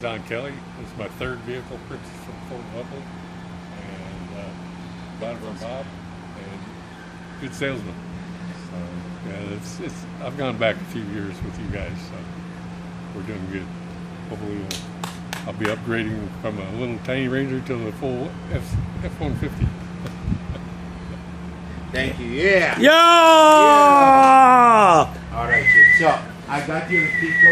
Don Kelly. This is my third vehicle purchase from Fort Buffalo. And uh, bought and Bob. And good salesman. So, yeah, it's, it's, I've gone back a few years with you guys, so we're doing good. Hopefully, we'll, I'll be upgrading from a little tiny Ranger to the full F one fifty. Thank you. Yeah. Yeah! All right. So I got you a